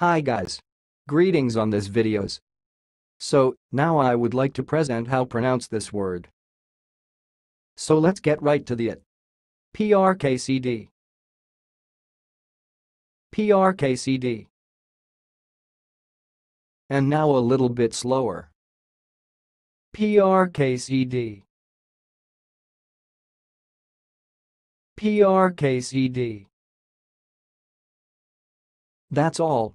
Hi guys. Greetings on this videos. So, now I would like to present how pronounce this word. So let's get right to the it. PRKCD. PRKCD. And now a little bit slower. PRKCD. PRKCD. That's all,